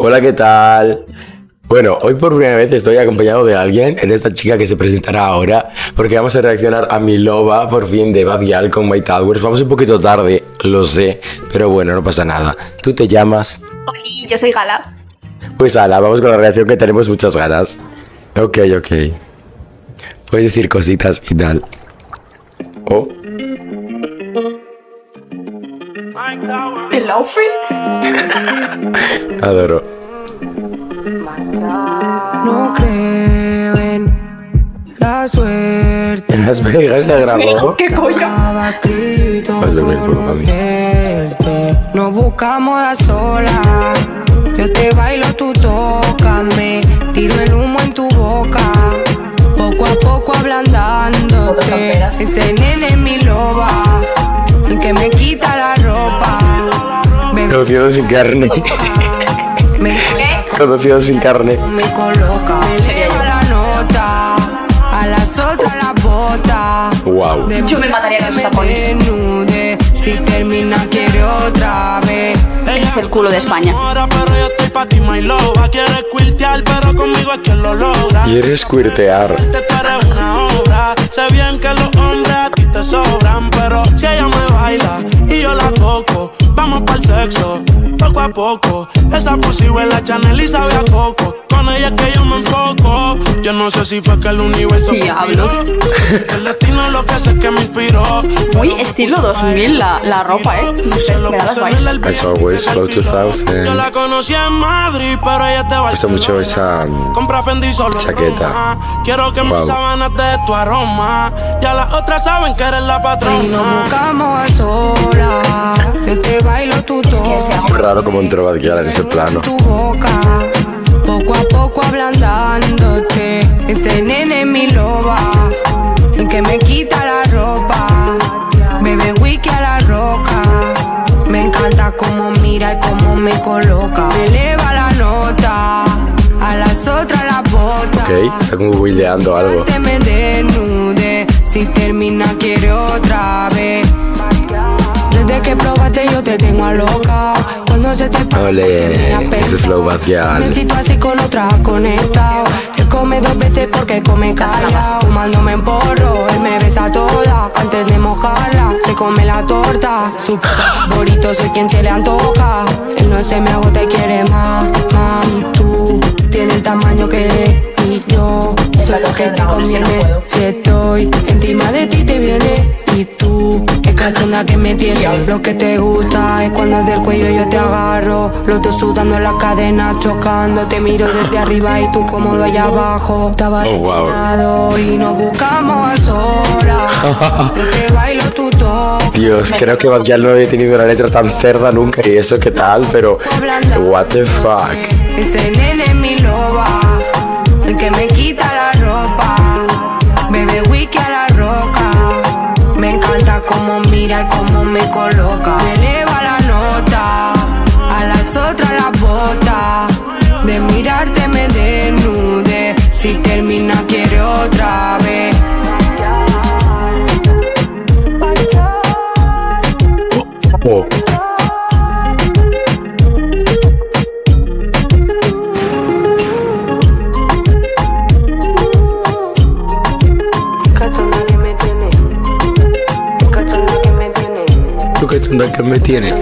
Hola, ¿qué tal? Bueno, hoy por primera vez estoy acompañado de alguien, de esta chica que se presentará ahora, porque vamos a reaccionar a mi loba, por fin, de Bad Gyal con My Towers. Vamos un poquito tarde, lo sé, pero bueno, no pasa nada. ¿Tú te llamas? Oli, yo soy Gala. Pues ala, vamos con la reacción que tenemos muchas ganas. Ok, ok. Puedes decir cositas y tal. Oh, ¿El outfit? adoro. No creo en la suerte. En Las Vegas la grabó. ¿Qué coño? No buscamos a solas. Yo te bailo, tú tócame. Tiro el humo en tu boca. Poco a poco ablandándote. Ese nene es mi loba. El que me quita la. Conocido sin carne. me Conocido sin carne. me coloca. La nota. A las otras las bota. Wow. Yo me mataría con esos desnude. Si termina, quiere otra vez. Es el culo de España. Tú eres una obra. Sé bien que los hombres a poco. Esa posible la Chanel y sabe a coco. Con ella que yo me enfoco. Yo no sé si fue que el universo Diablos. lo que sé que me inspiró. Muy estilo 2000 la, la ropa, ¿eh? No sé, me da las vibes. As always, low 2000. Yo la conocí en Madrid, pero ella es de Me gusta mucho esa mm, chaqueta. Quiero que Wow. mis sábanas de tu aroma. Ya las otras saben que eres la Y nos patrona. buscamos a solas. Yo te bailo, tú Es que ese tocas. muy raro como entró Bad Gyal en ese plano. Tu boca. Poco a poco ablandándote. Ese nene es mi loba. El que me quita la ropa. Bebe whisky a la roca. Me encanta cómo mira y cómo me coloca. Me eleva la nota. A las otras las bota. Ok, está como buileando algo. Te me desnude. Si termina, quiere otra vez. Desde que probaste, yo te tengo a loca. Cuando se te Ole, ese flow. Me siento así con otra conectado. Come dos veces porque come callado. Fumándome en porro, él me besa toda. Antes de mojarla, se come la torta. Su favorito soy quien se le antoja. Él no se me agota y quiere más, más. Y tú tienes el tamaño que y yo soy lo que te conviene. Si estoy encima de ti te viene. Y tú, cachonda que me tienes. Lo que te gusta es cuando del cuello yo te agarro. Los dos sudando en la cadena, chocando. Te miro desde arriba y tú cómodo allá abajo. Estaba Oh, wow. y nos buscamos a solas. Yo te bailo, toques. Dios, creo que Gyal no había tenido una letra tan cerda nunca y eso qué tal, pero what the fuck. Ese nene es mi loba, el que me quita la me coloca. Me eleva la nota, a las otras las bota. De mirarte me desnude. Si termina, quiere otra vez. Chunda que me tiene.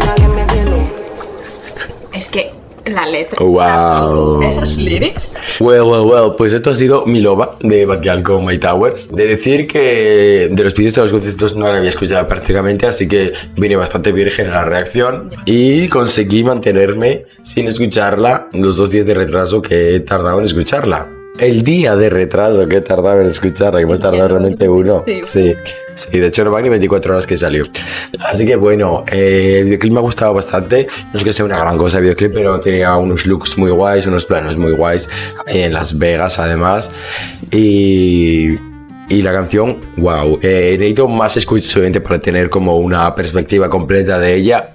Es que la letra. Wow. Esos lyrics. Well, well, well, pues esto ha sido mi loba de Bad Gyal con My Towers. De decir que de los vídeos de los conciertos no la había escuchado prácticamente, así que vine bastante virgen a la reacción y conseguí mantenerme sin escucharla los dos días de retraso que he tardado en escucharla. El día de retraso que he tardado en escucharla, que hemos tardado realmente uno. Sí. Sí, sí, de hecho no van ni 24 horas que salió. Así que bueno, eh, el videoclip me ha gustado bastante. No es que sea una gran cosa el videoclip, pero tenía unos looks muy guays, unos planos muy guays eh, en Las Vegas además. Y, y la canción, wow. Eh, necesito más escuchas obviamente para tener como una perspectiva completa de ella.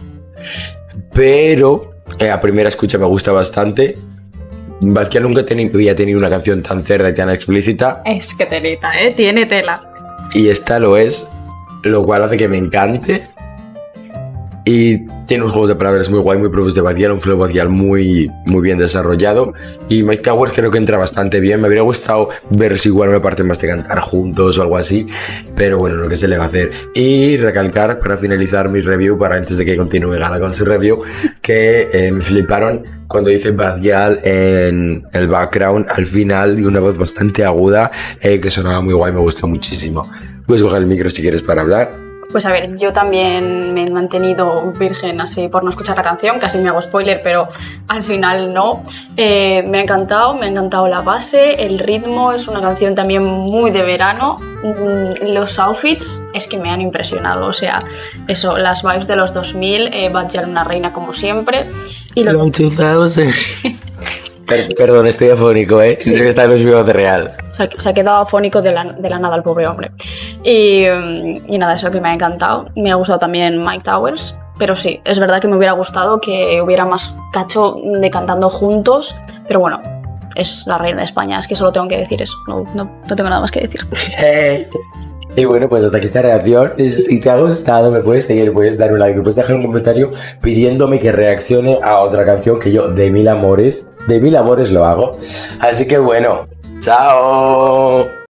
Pero eh, a primera escucha me gusta bastante. Gyal nunca había tenido una canción tan cerda y tan explícita. Es que telita, ¿eh? Tiene tela. Y esta lo es, lo cual hace que me encante. Y tiene unos juegos de palabras muy guay, muy propios de Badial, un flow Badial muy, muy bien desarrollado. Y Mike Towers creo que entra bastante bien. Me habría gustado ver si igual una parte más de cantar juntos o algo así, pero bueno, lo que se le va a hacer. Y recalcar para finalizar mi review, para antes de que continúe Gala con su review, que eh, me fliparon cuando dice Badial en el background al final y una voz bastante aguda eh, que sonaba muy guay, me gustó muchísimo. Puedes coger el micro si quieres para hablar. Pues a ver, yo también me he mantenido virgen así por no escuchar la canción, casi me hago spoiler, pero al final no. Eh, me ha encantado, me ha encantado la base, el ritmo, es una canción también muy de verano. Mm, Los outfits es que me han impresionado, o sea, eso, las vibes de los 2000, eh, Bad una reina como siempre. Y lo, Long 2000. Per- perdón, estoy afónico, ¿eh? Sí. que está en los videos de real. se, ha, se ha quedado afónico de la, de la nada el pobre hombre. Y, nada, eso que me ha encantado. Me ha gustado también Mike Towers. Pero sí, es verdad que me hubiera gustado que hubiera más cacho de cantando juntos. Pero bueno, es la reina de España. Es que solo tengo que decir eso. No, no, no tengo nada más que decir. Y bueno, pues hasta aquí esta reacción. Si te ha gustado, me puedes seguir, puedes dar un like, puedes dejar un comentario pidiéndome que reaccione a otra canción que yo de mil amores, de mil amores lo hago. Así que bueno, chao.